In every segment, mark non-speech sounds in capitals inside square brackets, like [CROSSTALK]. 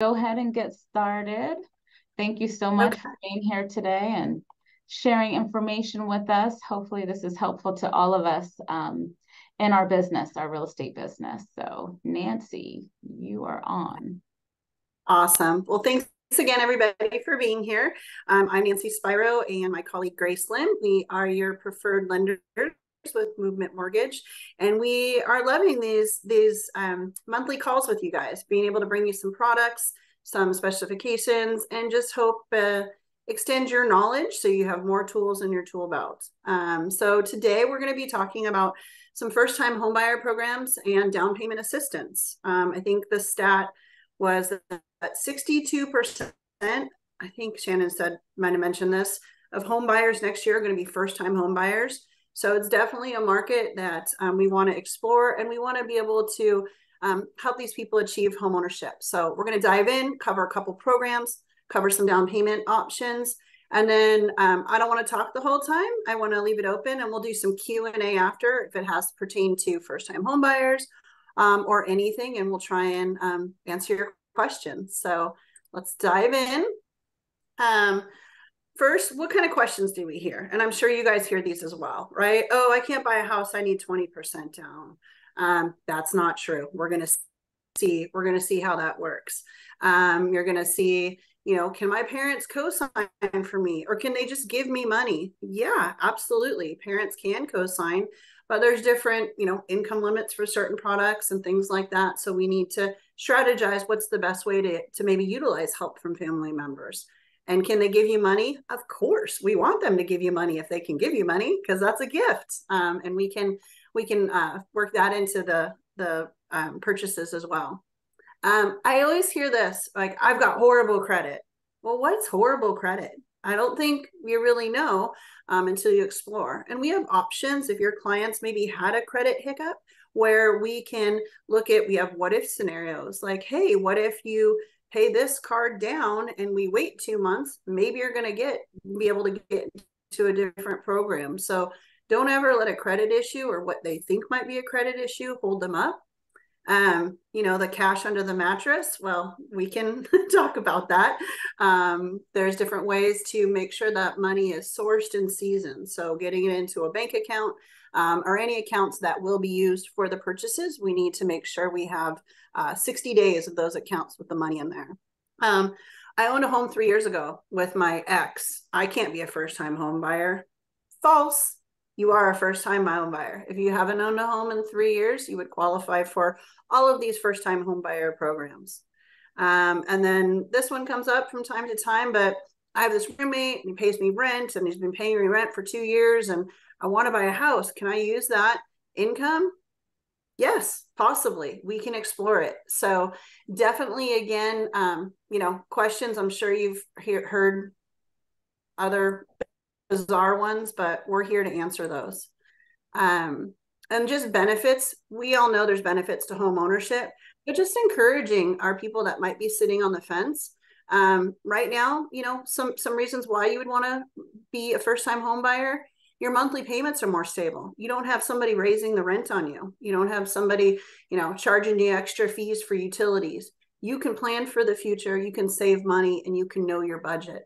go ahead and get started. Thank you so much okay. for being here today and sharing information with us. Hopefully, this is helpful to all of us um, in our business, our real estate business. So, Nancy, you are on. Awesome. Well, thanks again, everybody, for being here. Um, I'm Nancy Spiro and my colleague Grace Lynn. We are your preferred lenders with Movement Mortgage, and we are loving these these um, monthly calls with you guys, being able to bring you some products, some specifications, and just hope uh, extend your knowledge so you have more tools in your tool belt. Um, so today we're going to be talking about some first-time homebuyer programs and down payment assistance. Um, I think the stat was that 62%. I think Shannon said might have mentioned this of home buyers next year are going to be first-time home buyers. So it's definitely a market that um, we want to explore and we want to be able to um, help these people achieve homeownership. So we're going to dive in, cover a couple programs, cover some down payment options. And then um, I don't want to talk the whole time. I want to leave it open and we'll do some Q&A after if it has to pertain to first-time homebuyers um, or anything. And we'll try and um, answer your questions. So let's dive in. First, what kind of questions do we hear? And I'm sure you guys hear these as well, right? Oh, I can't buy a house. I need 20% down. Um, that's not true. We're going to see, we're going to see how that works. Um, you're going to see, you know, can my parents co-sign for me or can they just give me money? Yeah, absolutely. Parents can co-sign, but there's different, you know, income limits for certain products and things like that. So we need to strategize what's the best way to, to maybe utilize help from family members. And can they give you money? Of course, we want them to give you money if they can give you money because that's a gift, um, and we can we can uh, work that into the the um, purchases as well. Um, I always hear this like I've got horrible credit. Well, what's horrible credit? I don't think we really know um, until you explore. And we have options if your clients maybe had a credit hiccup where we can look at we have what if scenarios like hey what if you pay this card down and we wait two months, maybe you're going to get be able to get to a different program. So don't ever let a credit issue or what they think might be a credit issue hold them up. Um, you know, the cash under the mattress. Well, we can [LAUGHS] talk about that. Um, there's different ways to make sure that money is sourced in season. So getting it into a bank account um, or any accounts that will be used for the purchases, we need to make sure we have uh, 60 days of those accounts with the money in there. Um, I owned a home three years ago with my ex. I can't be a first time home buyer. False. You are a first time home buyer. If you haven't owned a home in three years, you would qualify for all of these first time home buyer programs. Um, and then this one comes up from time to time, but I have this roommate and he pays me rent and he's been paying me rent for two years and I want to buy a house. Can I use that income? Yes, possibly. We can explore it. So definitely, again, um, you know, questions. I'm sure you've he- heard other bizarre ones, but we're here to answer those. Um, and just benefits. We all know there's benefits to home ownership, but just encouraging our people that might be sitting on the fence. Um, right now, you know, some some reasons why you would want to be a first time home buyer your monthly payments are more stable. You don't have somebody raising the rent on you. You don't have somebody, you know, charging you extra fees for utilities. You can plan for the future, you can save money, and you can know your budget.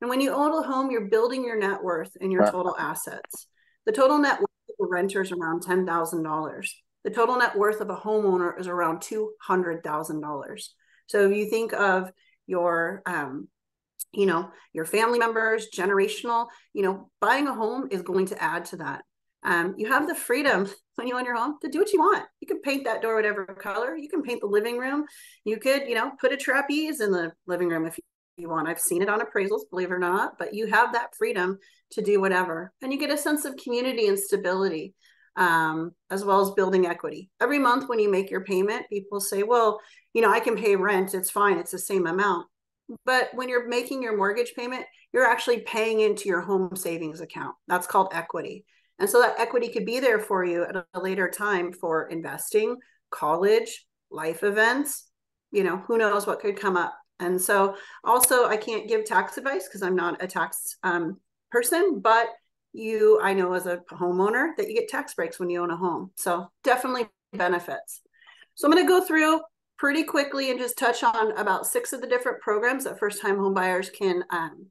And when you own a home, you're building your net worth and your total assets. The total net worth of a renter is around $10,000. The total net worth of a homeowner is around $200,000. So if you think of your um, you know your family members generational you know buying a home is going to add to that. Um, you have the freedom [LAUGHS] when you own your home to do what you want. You can paint that door whatever color. You can paint the living room. You could you know put a trapeze in the living room if you want. I've seen it on appraisals believe it or not but you have that freedom to do whatever. And you get a sense of community and stability um, as well as building equity. Every month when you make your payment people say well you know i can pay rent. It's fine. It's the same amount but when you're making your mortgage payment, you're actually paying into your home savings account. That's called equity. And so that equity could be there for you at a later time for investing, college, life events, you know, who knows what could come up. And so also I can't give tax advice because I'm not a tax um, person, but you, I know as a homeowner that you get tax breaks when you own a home. So definitely benefits. So I'm going to go through pretty quickly and just touch on about six of the different programs that first time home buyers can um,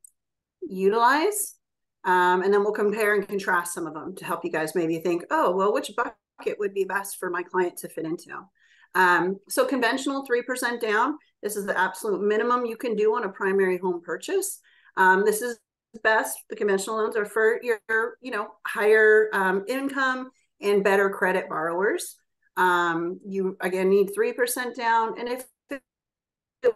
utilize. Um, and then we'll compare and contrast some of them to help you guys maybe think, oh, well, which bucket would be best for my client to fit into? Um, so conventional 3% down, this is the absolute minimum you can do on a primary home purchase. Um, this is best. The conventional loans are for your, you know, higher um, income and better credit borrowers. Um, you again need 3% down. And if it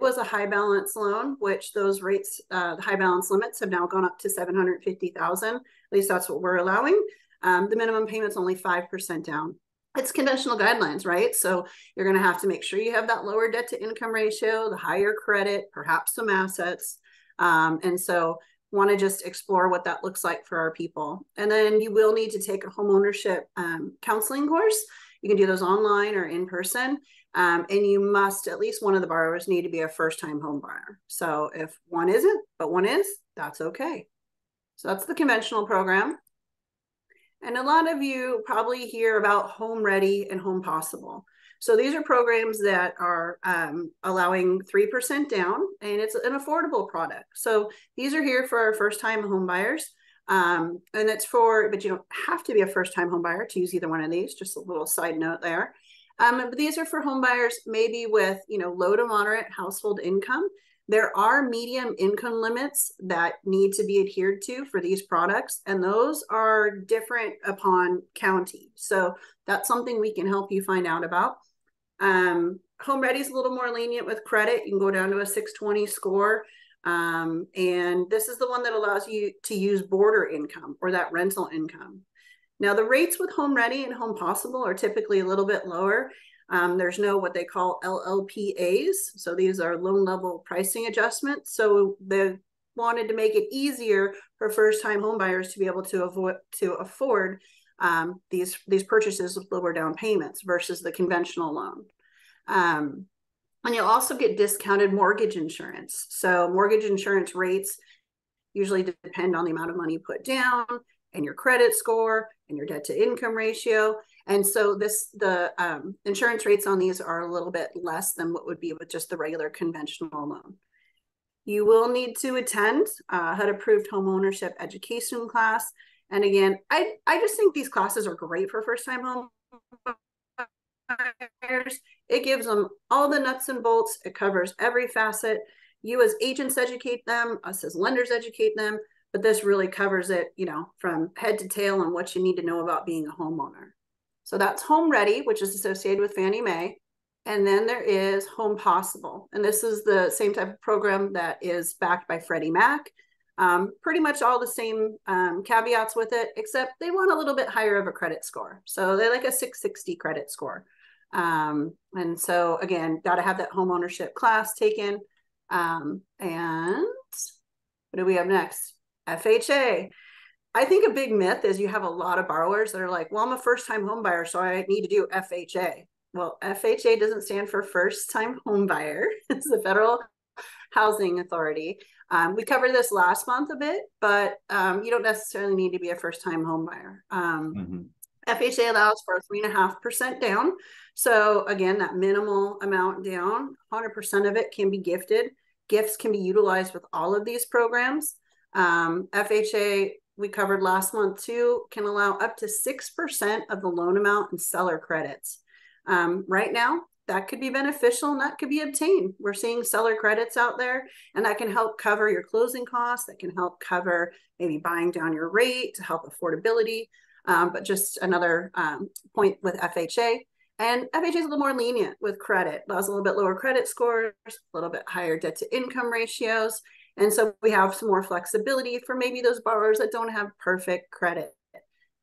was a high balance loan, which those rates, uh, the high balance limits have now gone up to 750,000. At least that's what we're allowing. Um, the minimum payment's only 5% down. It's conventional guidelines, right? So you're going to have to make sure you have that lower debt to income ratio, the higher credit, perhaps some assets. Um, and so want to just explore what that looks like for our people. And then you will need to take a home ownership um, counseling course. You can do those online or in person. Um, and you must, at least one of the borrowers need to be a first time home buyer. So if one isn't, but one is, that's okay. So that's the conventional program. And a lot of you probably hear about Home Ready and Home Possible. So these are programs that are um, allowing 3% down and it's an affordable product. So these are here for our first time home buyers. Um, and it's for, but you don't have to be a first time home buyer to use either one of these, just a little side note there. Um, but these are for home buyers maybe with, you know, low to moderate household income. There are medium income limits that need to be adhered to for these products, and those are different upon county. So that's something we can help you find out about. Um, Home Ready is a little more lenient with credit. You can go down to a 620 score. Um, and this is the one that allows you to use boarder income or that rental income. Now, the rates with Home Ready and Home Possible are typically a little bit lower. Um, there's no what they call LLPAs. So these are loan level pricing adjustments. So they wanted to make it easier for first time homebuyers to be able to avoid to afford um, these these purchases with lower down payments versus the conventional loan. Um, and you'll also get discounted mortgage insurance. So mortgage insurance rates usually depend on the amount of money you put down and your credit score and your debt to income ratio. And so this the um, insurance rates on these are a little bit less than what would be with just the regular conventional loan. You will need to attend a HUD approved home ownership education class and again, I, I just think these classes are great for first time home It gives them all the nuts and bolts. It covers every facet. You as agents educate them, us as lenders educate them, but this really covers it, you know, from head to tail on what you need to know about being a homeowner. So that's Home Ready, which is associated with Fannie Mae. And then there is Home Possible. And this is the same type of program that is backed by Freddie Mac um, pretty much all the same um, caveats with it, except they want a little bit higher of a credit score. So they like a 660 credit score. Um, and so again, got to have that home ownership class taken. Um, and what do we have next? FHA. I think a big myth is you have a lot of borrowers that are like, well, I'm a first time home buyer, so I need to do FHA. Well, FHA doesn't stand for first time home buyer. [LAUGHS] It's the federal housing authority. Um, we covered this last month a bit, but um, you don't necessarily need to be a first time home buyer. Um, mm-hmm. FHA allows for a three and a half percent down. So again, that minimal amount down, 100% of it can be gifted. Gifts can be utilized with all of these programs. Um, FHA, we covered last month too, can allow up to 6% of the loan amount in seller credits. Um, right now, that could be beneficial and that could be obtained. We're seeing seller credits out there and that can help cover your closing costs. That can help cover maybe buying down your rate to help affordability. Um, but just another um, point with FHA. And FHA is a little more lenient with credit, allows a little bit lower credit scores, a little bit higher debt to income ratios. And so we have some more flexibility for maybe those borrowers that don't have perfect credit.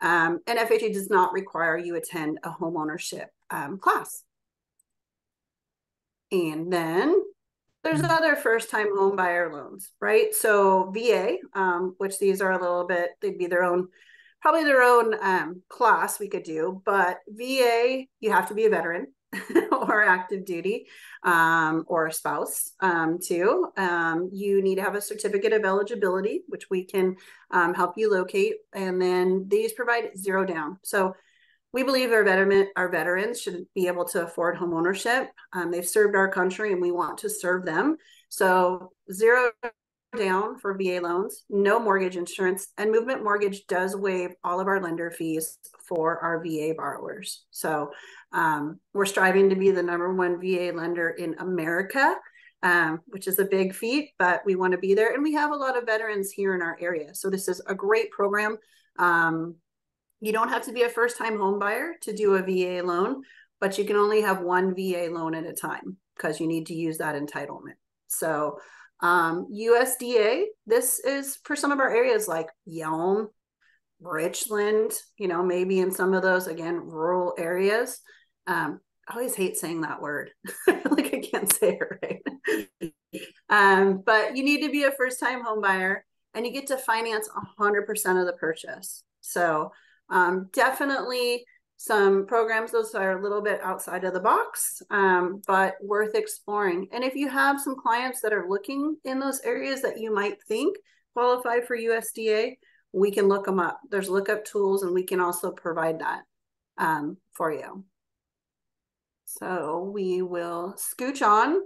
Um, and FHA does not require you attend a home ownership um, class. And then there's mm-hmm. other first time home buyer loans, right? So VA, um, which these are a little bit, they'd be their own, probably their own um, class we could do, but VA, you have to be a veteran [LAUGHS] or active duty um, or a spouse um, too. Um, you need to have a certificate of eligibility, which we can um, help you locate. And then these provide zero down. So we believe our veteran our veterans should be able to afford home ownership. Um, they've served our country, and we want to serve them. So zero down for VA loans, no mortgage insurance, and Movement Mortgage does waive all of our lender fees for our VA borrowers. So um, we're striving to be the number one VA lender in America, um, which is a big feat, but we want to be there. And we have a lot of veterans here in our area. So this is a great program. Um, you don't have to be a first time home buyer to do a VA loan, but you can only have one VA loan at a time because you need to use that entitlement. So um, USDA, this is for some of our areas like Yelm, Richland, you know, maybe in some of those, again, rural areas. Um, I always hate saying that word. [LAUGHS] like I can't say it right. um, but you need to be a first time home buyer and you get to finance 100% of the purchase. So um, definitely some programs those are a little bit outside of the box um, but worth exploring. And if you have some clients that are looking in those areas that you might think qualify for usda we can look them up. There's lookup tools and we can also provide that um, for you. So we will scooch on.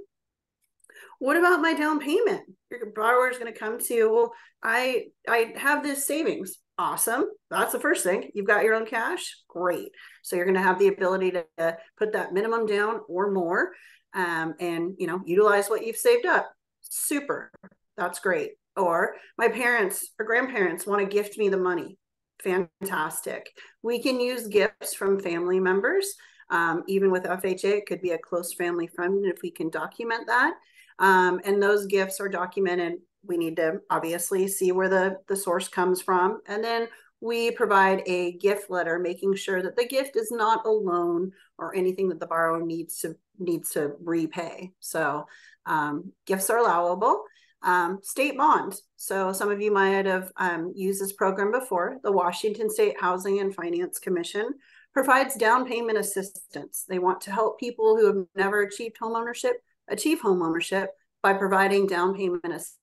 What about my down payment? Your borrower is going to come to you. Well i i have this savings Awesome. That's the first thing. You've got your own cash. Great. So you're going to have the ability to uh, put that minimum down or more um, and, you know, utilize what you've saved up. Super. That's great. Or my parents or grandparents want to gift me the money. Fantastic. We can use gifts from family members. Um, even with FHA, it could be a close family friend if we can document that. Um, and those gifts are documented we need to obviously see where the, the source comes from. And then we provide a gift letter, making sure that the gift is not a loan or anything that the borrower needs to needs to repay. So um, gifts are allowable. Um, state bond. So some of you might have um, used this program before. The Washington State Housing and Finance Commission provides down payment assistance. They want to help people who have never achieved home ownership achieve home ownership by providing down payment assistance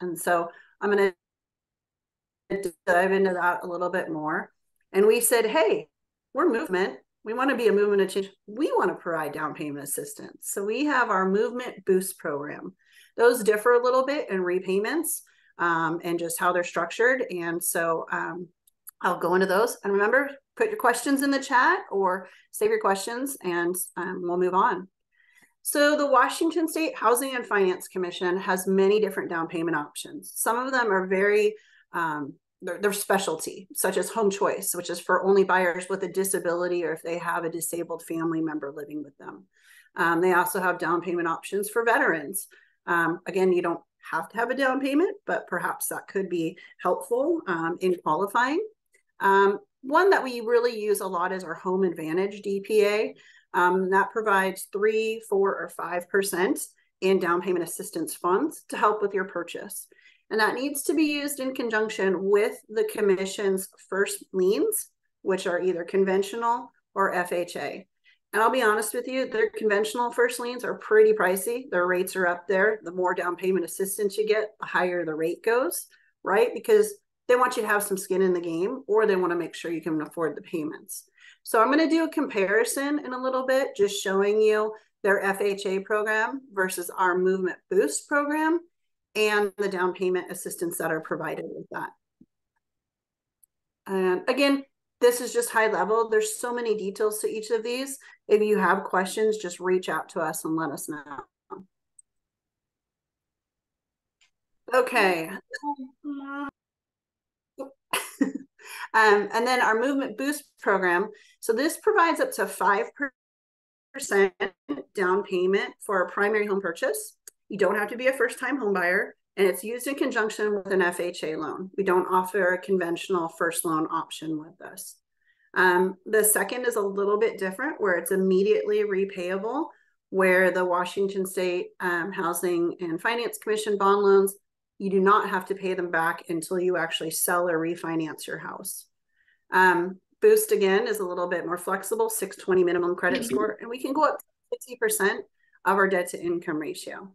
and so I'm going to dive into that a little bit more. And we said, hey, we're movement. We want to be a movement of change. We want to provide down payment assistance. So we have our movement boost program. Those differ a little bit in repayments um, and just how they're structured. And so um, I'll go into those. And remember, put your questions in the chat or save your questions and um, we'll move on. So the Washington State Housing and Finance Commission has many different down payment options. Some of them are very um, their, specialty, such as home choice, which is for only buyers with a disability or if they have a disabled family member living with them. Um, they also have down payment options for veterans. Um, again, you don't have to have a down payment, but perhaps that could be helpful um, in qualifying. Um, one that we really use a lot is our Home Advantage DPA. Um, that provides three, four, or five percent in down payment assistance funds to help with your purchase. And that needs to be used in conjunction with the commission's first liens, which are either conventional or FHA. And I'll be honest with you, their conventional first liens are pretty pricey. Their rates are up there. The more down payment assistance you get, the higher the rate goes, right? Because they want you to have some skin in the game or they want to make sure you can afford the payments. So I'm going to do a comparison in a little bit, just showing you their FHA program versus our Movement Boost program and the down payment assistance that are provided with that. And again, this is just high level. There's so many details to each of these. If you have questions, just reach out to us and let us know. Okay. Um, and then our Movement Boost program. So this provides up to 5% down payment for a primary home purchase. You don't have to be a first time home buyer and it's used in conjunction with an FHA loan. We don't offer a conventional first loan option with this. Um, the second is a little bit different where it's immediately repayable, where the Washington State um, Housing and Finance Commission bond loans you do not have to pay them back until you actually sell or refinance your house. Um, Boost again is a little bit more flexible, 620 minimum credit mm-hmm. score, and we can go up to 50% of our debt to income ratio.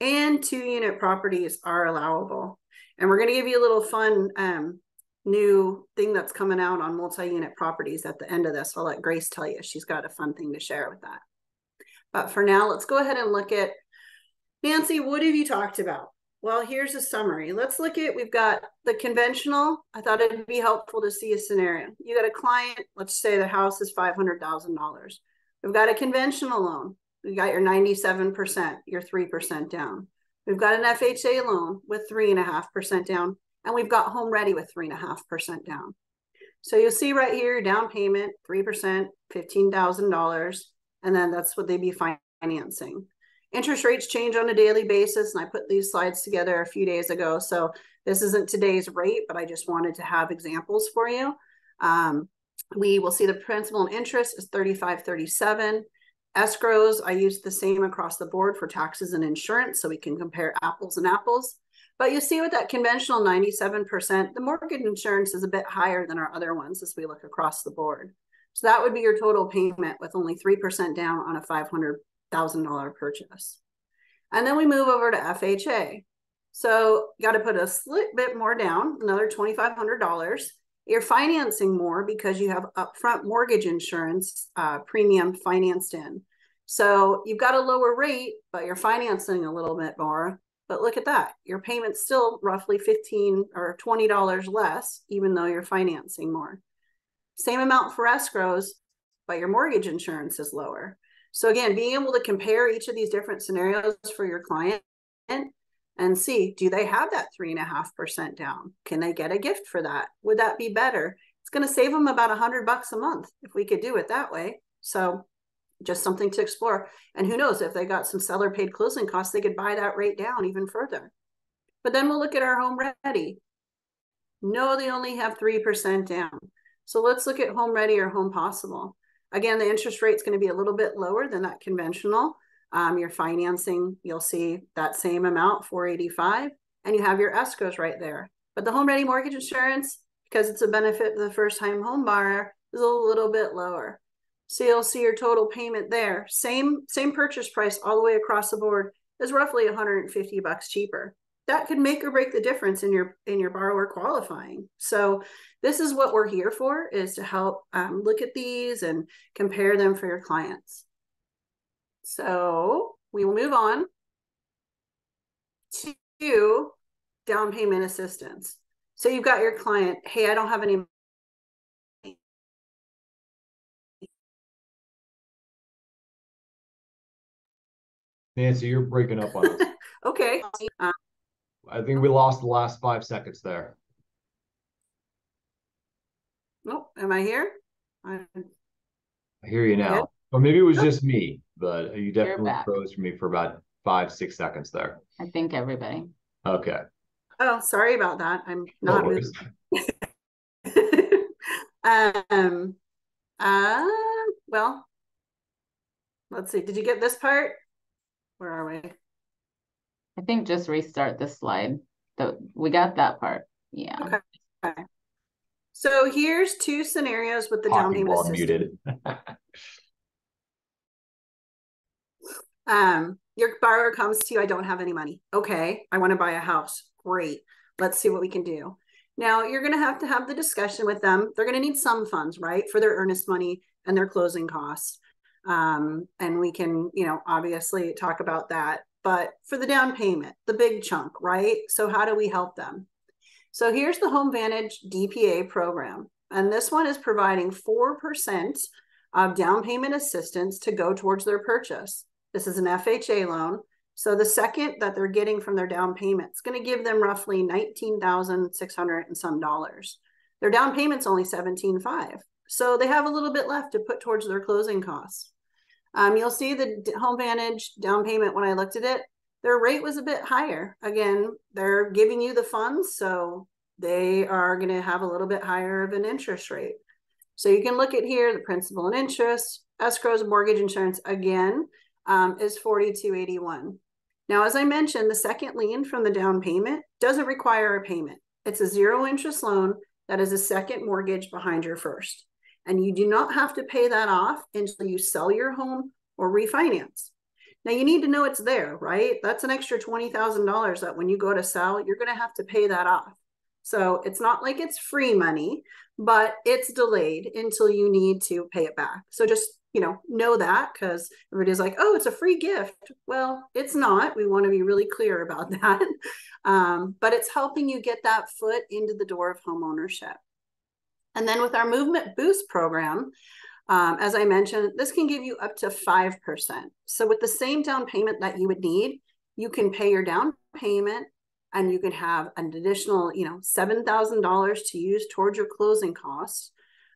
And two unit properties are allowable. And we're going to give you a little fun um, new thing that's coming out on multi-unit properties at the end of this. I'll let Grace tell you. She's got a fun thing to share with that. But for now, let's go ahead and look at Nancy, what have you talked about? Well, here's a summary. Let's look at, we've got the conventional. I thought it'd be helpful to see a scenario. You got a client, let's say the house is $500,000. We've got a conventional loan. We got your 97%, your 3% down. We've got an FHA loan with 3.5% down, and we've got Home Ready with 3.5% down. So you'll see right here, down payment, 3%, $15,000, and then that's what they'd be financing. Interest rates change on a daily basis, and I put these slides together a few days ago. So this isn't today's rate, but I just wanted to have examples for you. Um, we will see the principal and interest is 3537. Escrows, I use the same across the board for taxes and insurance, so we can compare apples and apples. But you see with that conventional 97%, the mortgage insurance is a bit higher than our other ones as we look across the board. So that would be your total payment with only 3% down on a $500,000 purchase. And then we move over to FHA. So you got to put a slight bit more down, another $2,500. You're financing more because you have upfront mortgage insurance uh, premium financed in. So you've got a lower rate, but you're financing a little bit more. But look at that. Your payment's still roughly 15 or $20 less, even though you're financing more. Same amount for escrows, but your mortgage insurance is lower. So again, being able to compare each of these different scenarios for your client and see do they have that three and a half percent down? Can they get a gift for that? Would that be better? It's going to save them about a hundred bucks a month if we could do it that way. So just something to explore. And who knows if they got some seller paid closing costs they could buy that rate down even further. But then we'll look at our home ready. No they only have 3% down. So let's look at home ready or home possible again the interest rate is going to be a little bit lower than that conventional um, your financing, you'll see that same amount, 485, and you have your escrows right there. But the home ready mortgage insurance, because it's a benefit to the first time home buyer, is a little bit lower. So you'll see your total payment there. Same, same purchase price all the way across the board is roughly 150 bucks cheaper. That could make or break the difference in your in your borrower qualifying. So this is what we're here for is to help um, look at these and compare them for your clients. So we will move on to down payment assistance. So you've got your client, hey, I don't have any Nancy, you're breaking up on us. [LAUGHS] okay. Uh, I think we lost the last five seconds there. Nope. Am I here? I, I hear you now. Or maybe it was just me but you definitely froze for me for about five, six seconds there. I think everybody. Okay. Oh, sorry about that. I'm not. No [LAUGHS] um. Uh. Well. Let's see. Did you get this part? Where are we? I think just restart this slide. So we got that part. Yeah. Okay. okay. So here's two scenarios with the down payment muted. [LAUGHS] Um, your borrower comes to you, I don't have any money. Okay, I want to buy a house. Great. Let's see what we can do. Now, you're going to have to have the discussion with them. They're going to need some funds, right, for their earnest money and their closing costs. Um, and we can, you know, obviously talk about that. But for the down payment, the big chunk, right? So, how do we help them? So, here's the Home Advantage DPA program. And this one is providing 4% of down payment assistance to go towards their purchase. This is an FHA loan. So the second that they're getting from their down payment is going to give them roughly 19,600 and some dollars. Their down payment's only 17.5. So they have a little bit left to put towards their closing costs. Um, you'll see the Home Advantage down payment when I looked at it, their rate was a bit higher. Again, they're giving you the funds, so they are going to have a little bit higher of an interest rate. So you can look at here the principal and interest, escrows, mortgage insurance. Again, um, is 4281. Now, as I mentioned, the second lien from the down payment doesn't require a payment. It's a zero interest loan that is a second mortgage behind your first. And you do not have to pay that off until you sell your home or refinance. Now, you need to know it's there, right? That's an extra $20,000 that when you go to sell, you're going to have to pay that off. So it's not like it's free money, but it's delayed until you need to pay it back. So just, you know, know that because everybody's like, oh, it's a free gift. Well, it's not. We want to be really clear about [LAUGHS] that. Um, but it's helping you get that foot into the door of home ownership. And then with our Movement Boost program, um, as I mentioned, this can give you up to 5%. So with the same down payment that you would need, you can pay your down payment and you can have an additional, you know, $7,000 to use towards your closing costs,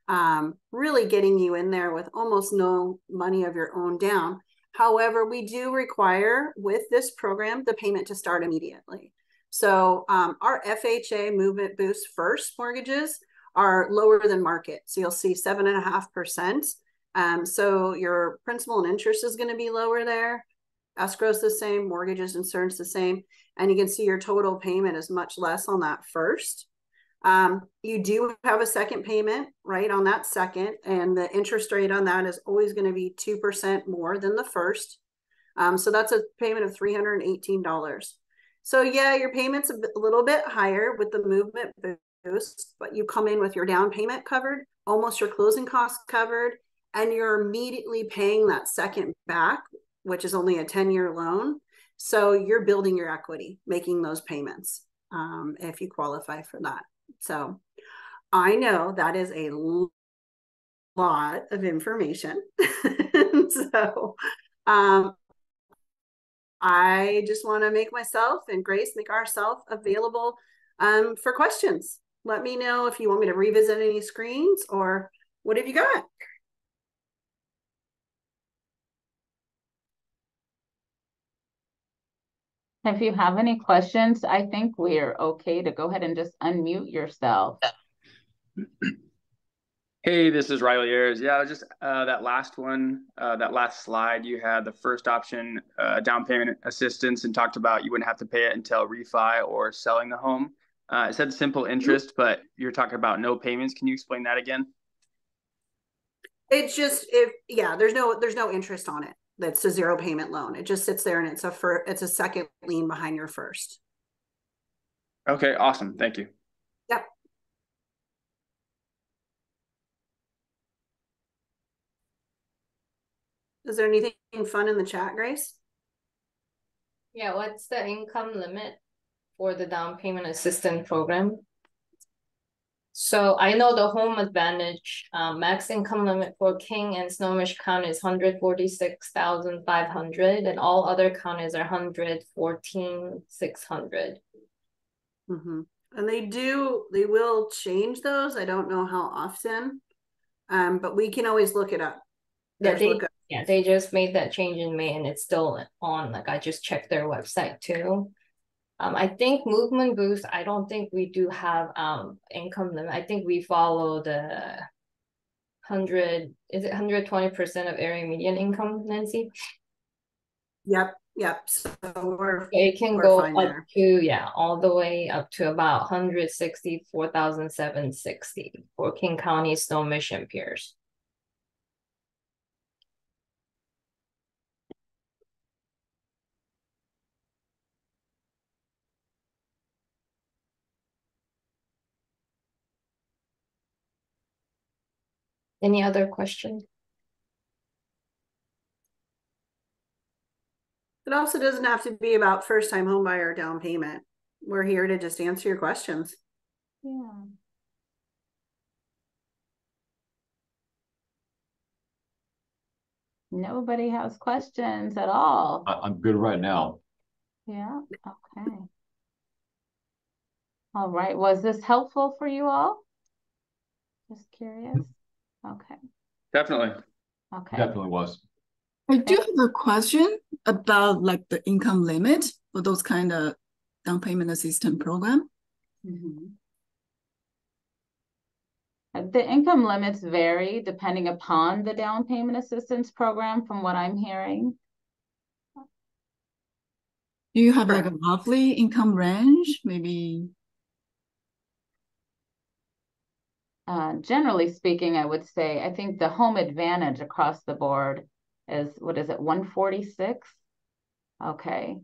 um, really getting you in there with almost no money of your own down. However, we do require with this program the payment to start immediately. So um, our FHA Movement Boost First mortgages are lower than market. So you'll see seven and a half percent. Um, so your principal and interest is going to be lower there. Escrow's the same, mortgages, insurance the same, and you can see your total payment is much less on that first. Um, you do have a second payment, right, on that second, and the interest rate on that is always going to be 2% more than the first. Um, so that's a payment of $318. So yeah, your payment's a, little bit higher with the movement but you come in with your down payment covered, almost your closing costs covered, and you're immediately paying that second back, which is only a 10 year loan. So you're building your equity, making those payments um, if you qualify for that. So I know that is a lot of information. [LAUGHS] so um, I just want to make myself and Grace make ourselves available um, for questions. Let me know if you want me to revisit any screens or what have you got? If you have any questions, I think we're okay to go ahead and just unmute yourself. Hey, this is Riley Ayers. Yeah, just uh, that last one, uh, that last slide, you had the first option, uh, down payment assistance, and talked about you wouldn't have to pay it until refi or selling the home. Uh, it said simple interest, but you're talking about no payments. Can you explain that again? It's just if yeah, there's no there's no interest on it. That's a zero payment loan. It just sits there and it's a for it's a second lien behind your first. Okay, awesome. Thank you. Yep. Is there anything fun in the chat, Grace? Yeah, what's the income limit for the down payment assistance program? So I know the home advantage uh, max income limit for King and Snohomish County is hundred forty six thousand five hundred, and all other counties are hundred fourteen six hundred. Mm-hmm. And they do, they will change those. I don't know how often, um, but we can always look it up. Yeah, they, up. yeah, they just made that change in May, and it's still on. Like I just checked their website too. Um, I think movement boost, I don't think we do have um income limit. I think we follow the hundred, is it hundred twenty percent of area median income, Nancy? Yep, yep. So we're it can we're go up there. to yeah, all the way up to about hundred sixty four thousand seven sixty for King County, Snohomish, Mission Pierce. Any other question? It also doesn't have to be about first time home buyer down payment. We're here to just answer your questions. Yeah. Nobody has questions at all. I, I'm good right now. Yeah, okay. All right, was this helpful for you all? Just curious. Okay. Definitely. Okay. Definitely was. I do have a question about like the income limit for those kind of down payment assistance program. Mm -hmm. The income limits vary depending upon the down payment assistance program, from what I'm hearing. Do you have like a monthly income range, maybe Uh, generally speaking, I would say I think the home advantage across the board is what is it, 146? Okay.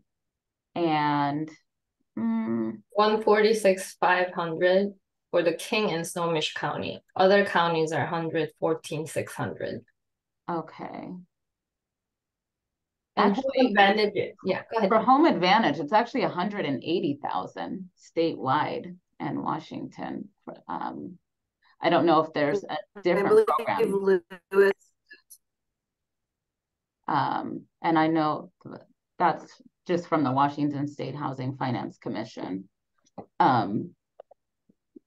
And Mm. 146 500 for the King and Snohomish County. Other counties are 114 600. Okay. And actually, advantage, yeah, go ahead. For home advantage, it's actually 180,000 statewide in Washington. Um, I don't know if there's a different program. Lewis. Um, and I know that's just from the Washington State Housing Finance Commission. Um,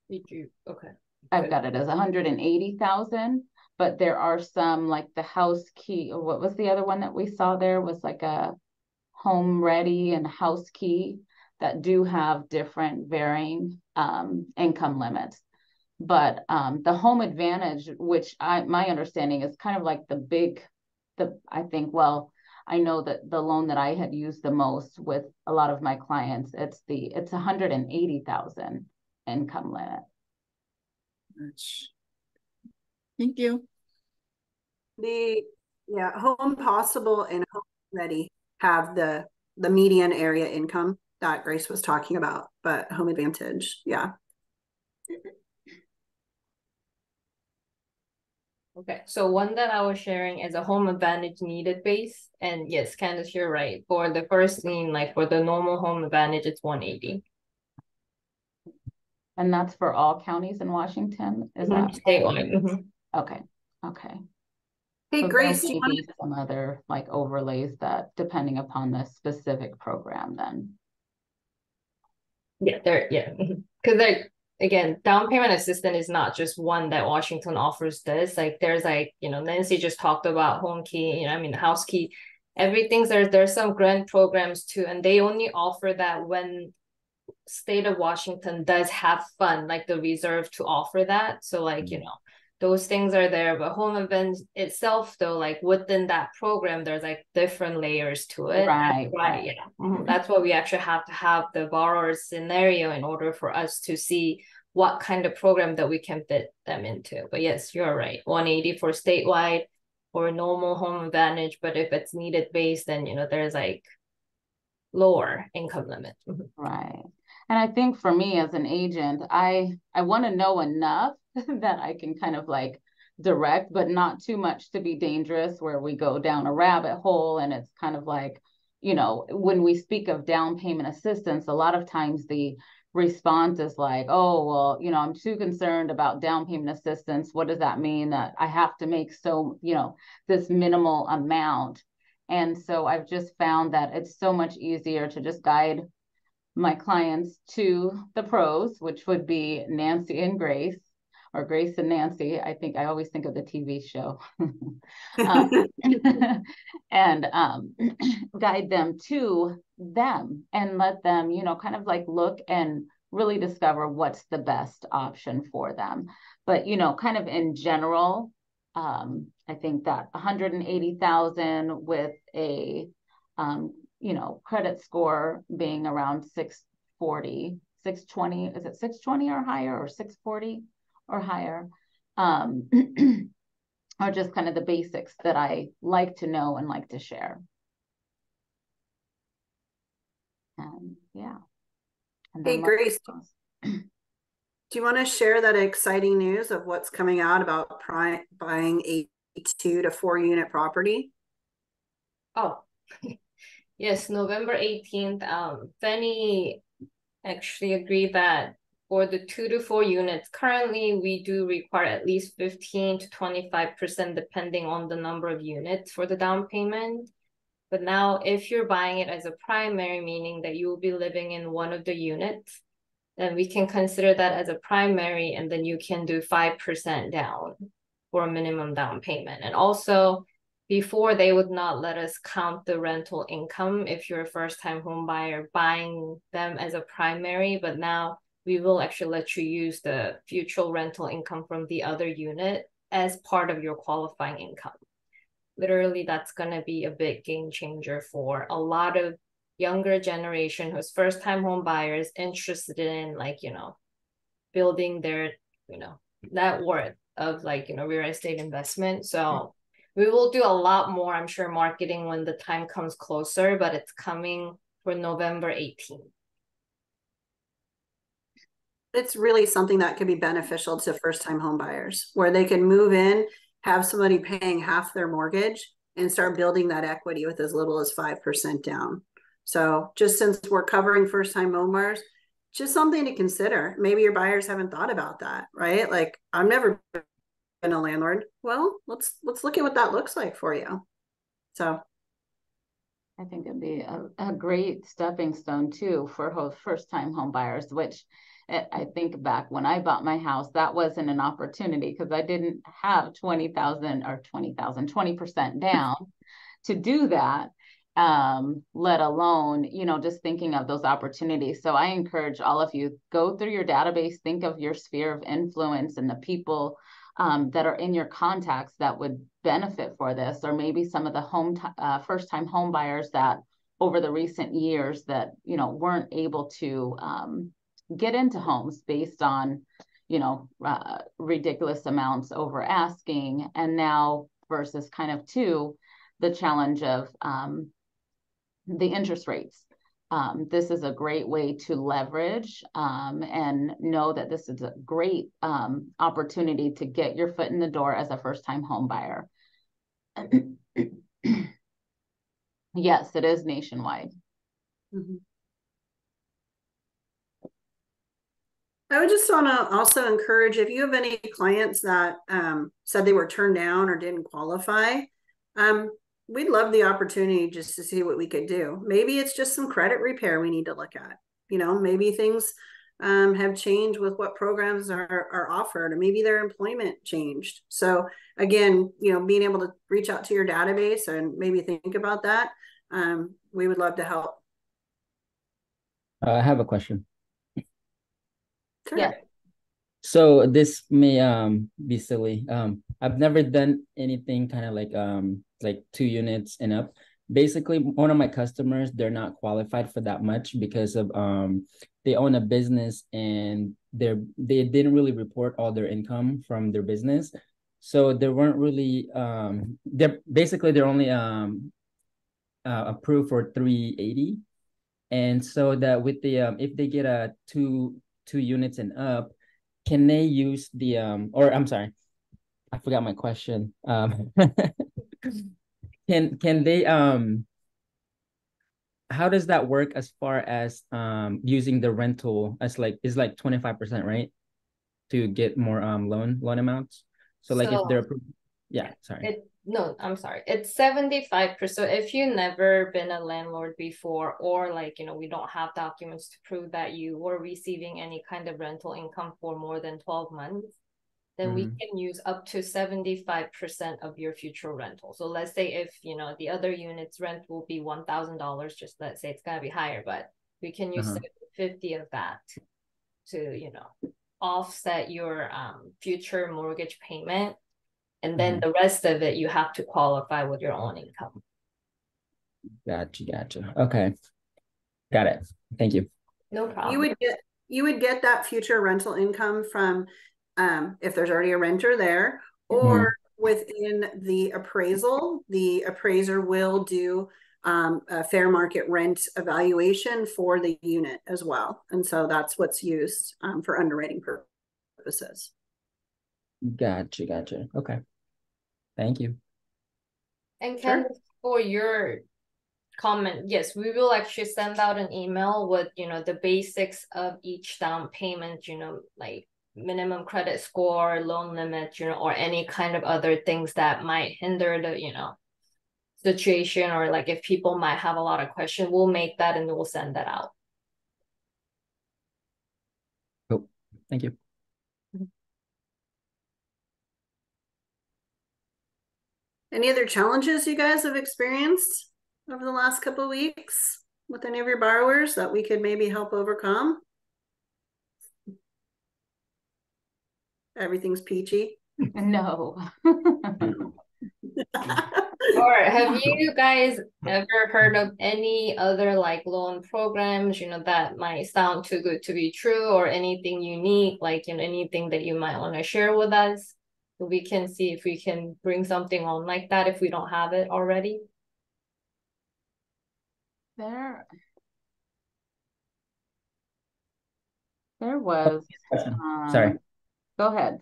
Did you? Okay. I've got it as 180,000, but there are some like the house key. What was the other one that we saw there was like a home ready and house key that do have different varying um, income limits. But um, the home advantage, which I my understanding is kind of like the big, the I think well, I know that the loan that I had used the most with a lot of my clients, it's the it's 180,000 income limit. Thank you. The yeah, home possible and home ready have the the median area income that Grace was talking about, but home advantage, yeah. [LAUGHS] Okay, so one that I was sharing is a home advantage needed base. And yes, Candace, you're right. For the first lien, like for the normal home advantage, it's 180. And that's for all counties in Washington? Is mm-hmm. that statewide? Mm-hmm. Okay, okay. Hey, so Grace, do you want some other like overlays that depending upon the specific program then? Yeah, there, yeah. [LAUGHS] Because like again, down payment assistance is not just one that Washington offers this. Like there's like, you know, Nancy just talked about home key, you know, I mean house key. Everything's there. There's some grant programs too, and they only offer that when state of Washington does have fund, like the reserve to offer that. So like, you mm. know, those things are there. But home events itself, though, like within that program, there's like different layers to it. Right. Right. Yeah. Mm-hmm. That's what we actually have to have the borrower scenario in order for us to see what kind of program that we can fit them into. But yes, you're right. 180 for statewide or normal home advantage. But if it's needed based, then you know there's like lower income limit. Mm-hmm. Right. And I think for me as an agent, I I want to know enough [LAUGHS] that I can kind of like direct, but not too much to be dangerous, where we go down a rabbit hole and it's kind of like, you know, when we speak of down payment assistance, a lot of times the response is like, oh, well, you know, I'm too concerned about down payment assistance. What does that mean? That I have to make so, you know, this minimal amount. And so I've just found that it's so much easier to just guide my clients to the pros, which would be Nancy and Grace, or Grace and Nancy. I think I always think of the TV show. [LAUGHS] um, [LAUGHS] [LAUGHS] and um, [CLEARS THROAT] guide them to them and let them, you know, kind of like look and really discover what's the best option for them. But, you know, kind of in general, um, I think that 180,000 with a, um, you know, credit score being around 640, 620, is it 620 or higher or 640? Or higher, um, [CLEARS THROAT] are just kind of the basics that I like to know and like to share. And yeah. And hey, Grace, do you want to share that exciting news of what's coming out about pri- buying a two to four unit property? Oh, [LAUGHS] yes, November 18th, um, Fannie actually agreed that for the two to four units, currently we do require at least 15 to 25% depending on the number of units for the down payment. But now if you're buying it as a primary, meaning that you will be living in one of the units, then we can consider that as a primary and then you can do 5% down for a minimum down payment. And also before they would not let us count the rental income if you're a first time home buyer buying them as a primary, but now we will actually let you use the future rental income from the other unit as part of your qualifying income. Literally, that's going to be a big game changer for a lot of younger generation who's first time home buyers interested in like, you know, building their, you know, net worth of like, you know, real estate investment. So we will do a lot more, I'm sure, marketing when the time comes closer, but it's coming for November 18th. It's really something that could be beneficial to first time home buyers where they can move in, have somebody paying half their mortgage and start building that equity with as little as 5% down. So just since we're covering first time home buyers, just something to consider. Maybe your buyers haven't thought about that, right? Like I've never been a landlord. Well, let's let's look at what that looks like for you. So I think it'd be a, a great stepping stone too for first time home buyers, which I think back when I bought my house, that wasn't an opportunity because I didn't have 20,000 or 20,000, 20% down to do that. Um, let alone, you know, just thinking of those opportunities. So I encourage all of you go through your database, think of your sphere of influence and the people um, that are in your contacts that would benefit for this, or maybe some of the home t- uh, first time home buyers that over the recent years that you know weren't able to um, get into homes based on you know uh, ridiculous amounts over asking. And now versus kind of two the challenge of um, the interest rates. Um, this is a great way to leverage um, and know that this is a great um, opportunity to get your foot in the door as a first time home buyer. [CLEARS THROAT] Yes it is nationwide. Mm-hmm. I would just want to also encourage if you have any clients that um, said they were turned down or didn't qualify, um, we'd love the opportunity just to see what we could do. Maybe it's just some credit repair we need to look at. You know, maybe things um, have changed with what programs are, are offered, or maybe their employment changed. So again, you know, being able to reach out to your database and maybe think about that, um, we would love to help. Uh, I have a question. Yeah. So this may um be silly. Um, I've never done anything kind of like um like two units and up. Basically, one of my customers they're not qualified for that much because of um they own a business and they're they didn't really report all their income from their business, so they weren't really um they're basically they're only um uh, approved for three eighty, and so that with the um if they get a two two units and up, can they use the um or I'm sorry, I forgot my question. Um [LAUGHS] can can they um how does that work as far as um using the rental as like is like 25%, right? To get more um loan loan amounts. So like so, if they're yeah, sorry. It no, I'm sorry. It's 75%. So if you've never been a landlord before, or like, you know, we don't have documents to prove that you were receiving any kind of rental income for more than 12 months, then mm-hmm. we can use up to 75% of your future rental. So let's say if, you know, the other unit's rent will be $1,000, just let's say it's going to be higher, but we can use uh-huh. 50 of that to, you know, offset your um, future mortgage payment and then mm-hmm. the rest of it you have to qualify with your own income. Gotcha gotcha. Okay. Got it. Thank you. No problem. you would get you would get that future rental income from um, if there's already a renter there or mm-hmm. within the appraisal. The appraiser will do um, a fair market rent evaluation for the unit as well. And so that's what's used um, for underwriting purposes. Gotcha, gotcha. Okay. Thank you. And Ken, sure. for your comment, yes, we will actually send out an email with, you know, the basics of each down payment, you know, like minimum credit score, loan limit, you know, or any kind of other things that might hinder the, you know, situation or like if people might have a lot of questions, we'll make that and we'll send that out. Cool. Thank you. Mm-hmm. Any other challenges you guys have experienced over the last couple of weeks with any of your borrowers that we could maybe help overcome? Everything's peachy. No. [LAUGHS] or have you guys ever heard of any other like loan programs, you know, that might sound too good to be true or anything unique, like you know, anything that you might want to share with us? We can see if we can bring something on like that if we don't have it already. There. There was. Um, Sorry. Go ahead.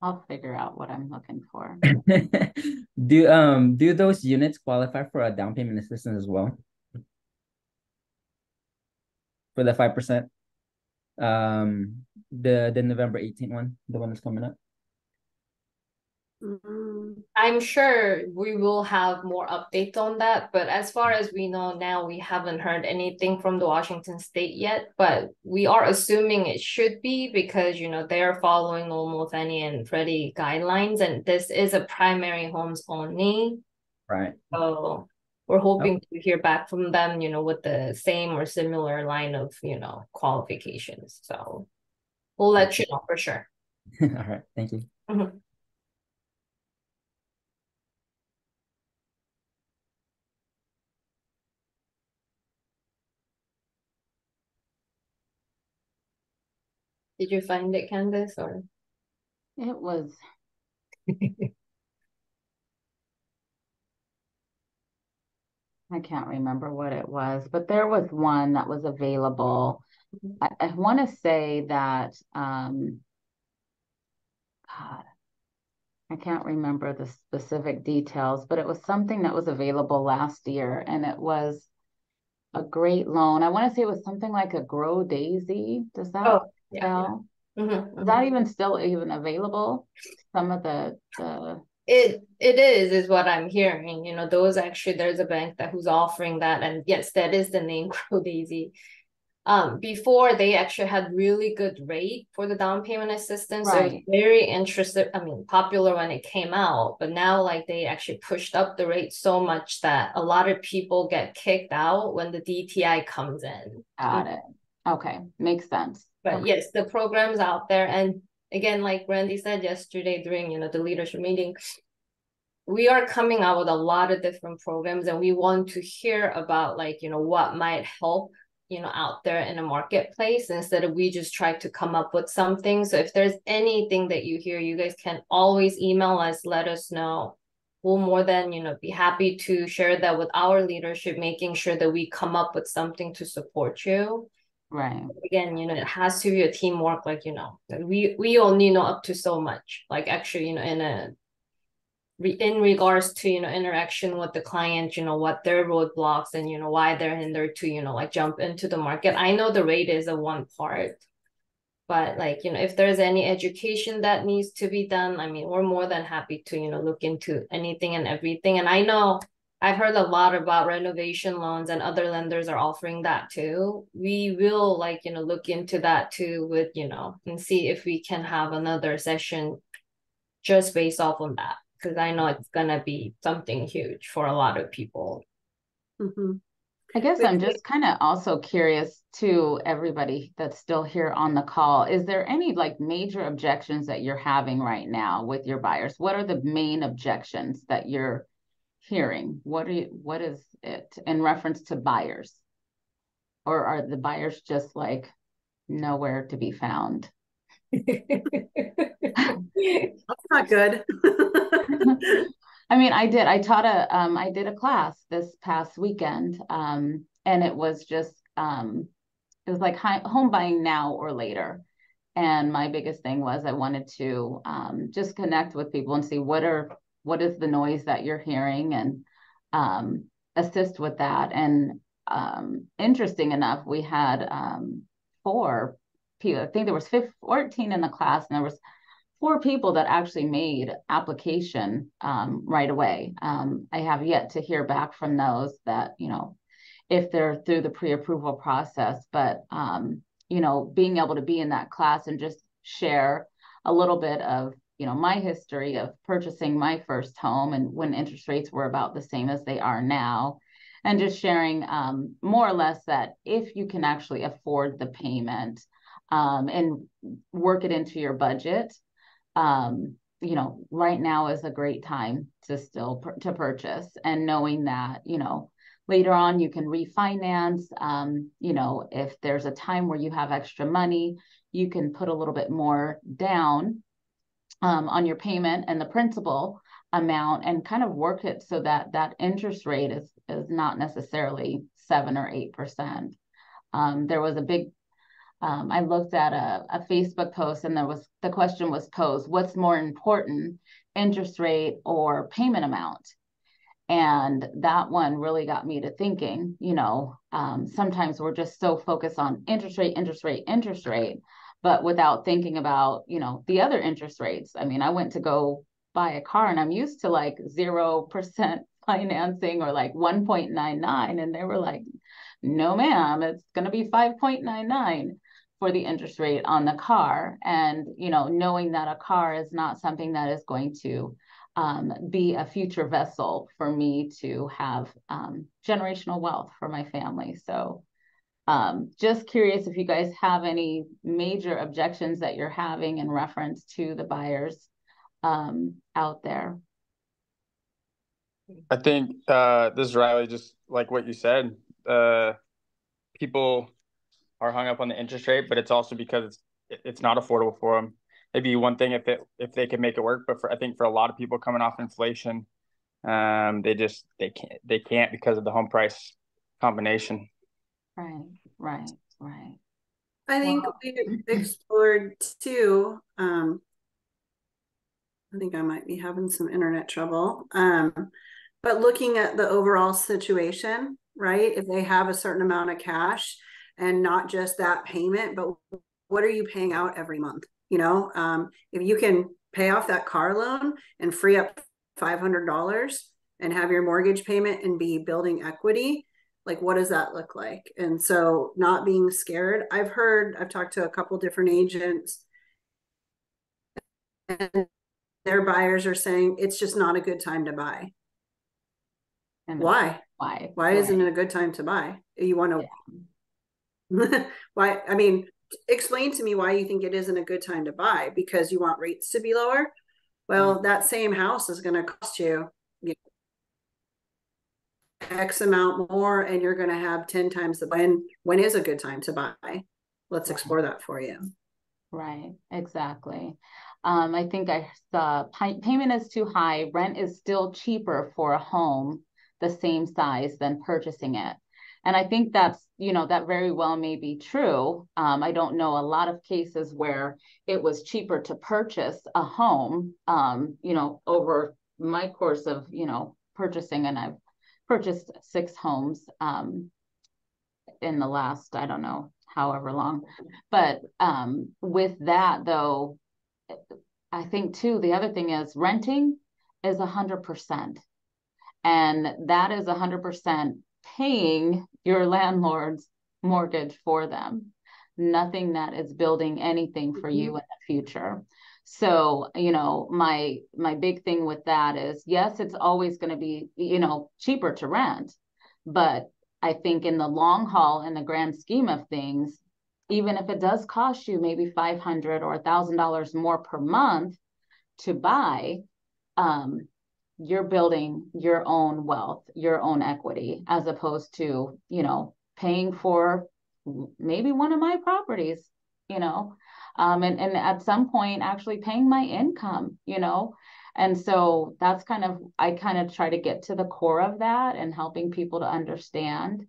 I'll figure out what I'm looking for. [LAUGHS] do um do those units qualify for a down payment assistance as well? For the five percent? Um the the November 18th one, the one that's coming up. Mm-hmm. I'm sure we will have more updates on that, but as far as we know now, we haven't heard anything from the Washington state yet, but we are assuming it should be because, you know, they're following normal Fannie and Freddie guidelines, and this is a primary homes only. Right. So we're hoping oh. to hear back from them, you know, with the same or similar line of, you know, qualifications. So we'll let you know for sure. [LAUGHS] All right. Thank you. Mm Did you find it, Candace, or? It was. [LAUGHS] I can't remember what it was, but there was one that was available. Mm-hmm. I, I want to say that, um, God, I can't remember the specific details, but it was something that was available last year and it was a great loan. I want to say it was something like a Grow Daisy. Does that? Oh, yeah. Mm-hmm, Is that mm-hmm. even still even available? Some of the the it it is is what I'm hearing. You know, those actually there's a bank that who's offering that, and yes, that is the name [LAUGHS] crow Daisy. Um, before they actually had really good rate for the down payment assistance. Right. So very interested, I mean, popular when it came out, but now like they actually pushed up the rate so much that a lot of people get kicked out when the DTI comes in. Got it. Okay, makes sense. But okay. yes, the program's out there. And again, like Randy said yesterday during, you know, the leadership meeting, we are coming out with a lot of different programs and we want to hear about like, you know, what might help you know out there in the marketplace instead of we just try to come up with something so if there's anything that you hear you guys can always email us let us know we'll more than you know be happy to share that with our leadership making sure that we come up with something to support you Right. Again, you know, it has to be a teamwork. Like you know, we we only know up to so much. Like actually, you know, in a in regards to you know interaction with the client you know what their roadblocks and you know why they're hindered to you know like jump into the market i know the rate is a one part but like you know if there's any education that needs to be done i mean we're more than happy to you know look into anything and everything and i know I've heard a lot about renovation loans and other lenders are offering that too. We will like, you know, look into that too with, you know, and see if we can have another session just based off on that. Cause I know it's gonna be something huge for a lot of people. Mm-hmm. I guess I'm just kind of also curious to everybody that's still here on the call. Is there any like major objections that you're having right now with your buyers? What are the main objections that you're hearing? What are you, what is it in reference to buyers? Or are the buyers just like nowhere to be found? That's not good. [LAUGHS] I mean, I did. I taught a um I did a class this past weekend. Um and it was just um it was like high, home buying now or later. And my biggest thing was I wanted to um just connect with people and see what are what is the noise that you're hearing and um, assist with that. And um, interesting enough, we had um, four people, I think there was 15, 14 in the class, and there was four people that actually made application um, right away. Um, I have yet to hear back from those that, you know, if they're through the pre-approval process, but, um, you know, being able to be in that class and just share a little bit of you know my history of purchasing my first home and when interest rates were about the same as they are now and just sharing um, more or less that if you can actually afford the payment um, and work it into your budget um, you know right now is a great time to still to purchase and knowing that you know later on you can refinance um, you know if there's a time where you have extra money you can put a little bit more down um, on your payment and the principal amount and kind of work it so that that interest rate is is not necessarily seven or eight percent. Um, there was a big um, I looked at a, a Facebook post and there was the question was posed, what's more important, interest rate or payment amount? And that one really got me to thinking, you know, um, sometimes we're just so focused on interest rate, interest rate, interest rate, but without thinking about, you know, the other interest rates. I mean, I went to go buy a car and I'm used to like 0% [LAUGHS] financing or like 1.99. And they were like, no, ma'am, it's going to be 5.99 for the interest rate on the car. And, you know, knowing that a car is not something that is going to um, be a future vessel for me to have um, generational wealth for my family. So um, just curious if you guys have any major objections that you're having in reference to the buyers um, out there. I think uh, this is Riley, just like what you said, uh, people are hung up on the interest rate, but it's also because it's, it's not affordable for them maybe one thing if it if they can make it work. But for I think for a lot of people coming off inflation, um, they just they can't they can't because of the home price combination. Right, right, right. I think well, we explored too. Um, I think I might be having some internet trouble. Um, but looking at the overall situation, right? If they have a certain amount of cash and not just that payment, but what are you paying out every month? You know, um, if you can pay off that car loan and free up $500 and have your mortgage payment and be building equity, like what does that look like? And so not being scared. I've heard, I've talked to a couple different agents and their buyers are saying it's just not a good time to buy. And why? Why? Why isn't it a good time to buy? You want to yeah. [LAUGHS] why I mean explain to me why you think it isn't a good time to buy because you want rates to be lower. Well, mm-hmm. that same house is going to cost you, X amount more, and you're going to have 10 times the when when is a good time to buy? Let's explore that for you. Right, exactly. Um, I think I saw payment is too high, rent is still cheaper for a home the same size than purchasing it. And I think that's, you know, that very well may be true. Um, I don't know a lot of cases where it was cheaper to purchase a home, um, you know, over my course of, you know, purchasing, and I've purchased six homes um, in the last, I don't know, however long. But um, with that, though, I think too, the other thing is renting is a hundred percent. And that is a hundred percent paying your landlord's mortgage for them, nothing that is building anything for you mm-hmm. in the future. So, you know, my my big thing with that is yes, it's always going to be, you know, cheaper to rent, but I think in the long haul in the grand scheme of things, even if it does cost you maybe 500 or $1000 more per month to buy, um, you're building your own wealth, your own equity, as opposed to, you know, paying for maybe one of my properties, you know, um, and, and at some point actually paying my income, you know. And so that's kind of, I kind of try to get to the core of that and helping people to understand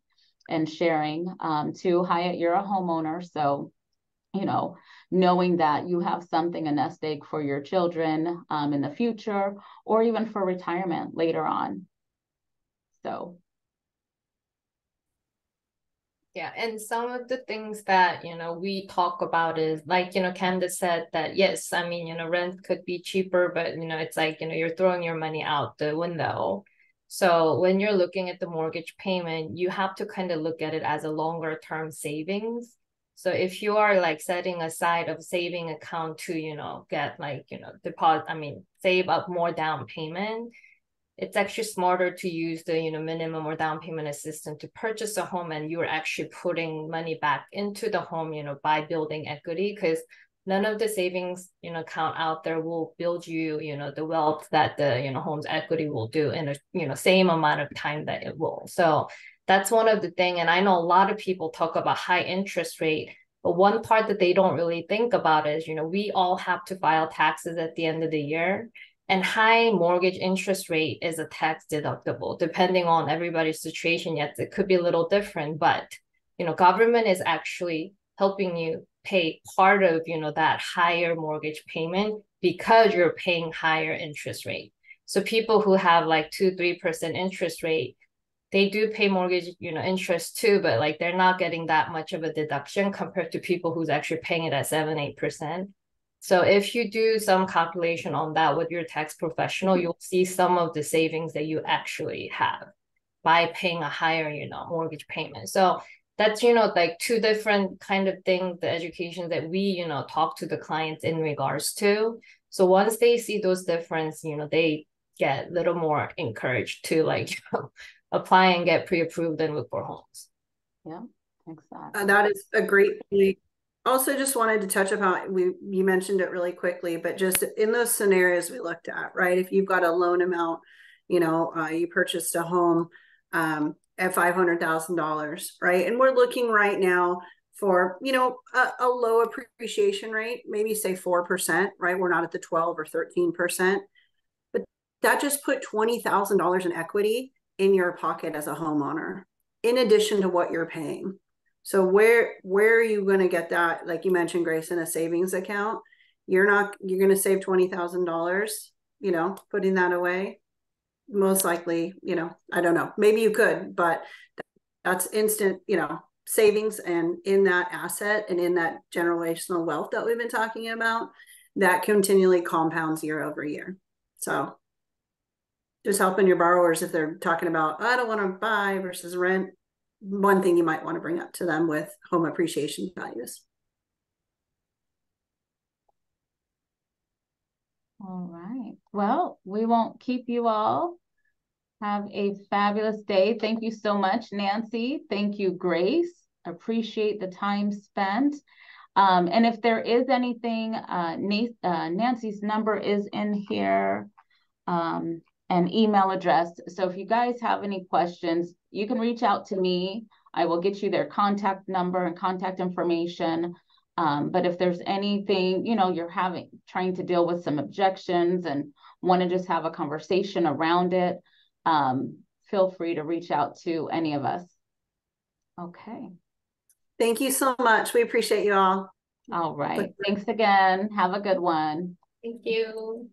and sharing. Um, to Hyatt, you're a homeowner. So, you know, knowing that you have something, a nest egg for your children um, in the future, or even for retirement later on. So. Yeah, and some of the things that, you know, we talk about is like, you know, Candace said that, yes, I mean, you know, rent could be cheaper, but, you know, it's like, you know, you're throwing your money out the window. So when you're looking at the mortgage payment, you have to kind of look at it as a longer term savings so if you are like setting aside of saving account to, you know, get like, you know, deposit, I mean, save up more down payment, it's actually smarter to use the, you know, minimum or down payment assistance to purchase a home and you're actually putting money back into the home, you know, by building equity because none of the savings, you know, account out there will build you, you know, the wealth that the, you know, home's equity will do in a, you know, same amount of time that it will. So that's one of the thing and i know a lot of people talk about high interest rate but one part that they don't really think about is you know we all have to file taxes at the end of the year and high mortgage interest rate is a tax deductible depending on everybody's situation. Yet it could be a little different but you know government is actually helping you pay part of you know that higher mortgage payment because you're paying higher interest rate. So people who have like two three percent interest rate they do pay mortgage you know interest too but like they're not getting that much of a deduction compared to people who's actually paying it at seven eight percent so if you do some calculation on that with your tax professional you'll see some of the savings that you actually have by paying a higher you know mortgage payment. So that's you know like two different kind of things the education that we you know talk to the clients in regards to. So once they see those difference you know they get a little more encouraged to like [LAUGHS] you know, apply and get pre-approved and look for homes. Yeah exactly. Uh, that is a great point also just wanted to touch upon we you mentioned it really quickly but just in those scenarios we looked at right if you've got a loan amount you know uh, you purchased a home um, at $500,000, right? And we're looking right now for, you know, a, a, low appreciation rate, maybe say 4%, right? We're not at the 12 or 13%. But that just put $20,000 in equity in your pocket as a homeowner in addition to what you're paying. So where where are you going to get that like you mentioned Grace in a savings account? You're not you're going to save $20,000, you know, putting that away most likely, you know, I don't know, maybe you could, but that's instant, you know, savings and in that asset and in that generational wealth that we've been talking about, that continually compounds year over year. So just helping your borrowers if they're talking about, I don't want to buy versus rent. One thing you might want to bring up to them with home appreciation values. All right. Well, we won't keep you all. Have a fabulous day. Thank you so much, Nancy. Thank you, Grace. Appreciate the time spent. Um, and if there is anything, uh, uh, Nancy's number is in here, um, and email address. So if you guys have any questions, you can reach out to me. I will get you their contact number and contact information. Um, but if there's anything, you know, you're having trying to deal with some objections and want to just have a conversation around it, um, feel free to reach out to any of us. Okay. Thank you so much. We appreciate you all. All right. Thanks again. Have a good one. Thank you.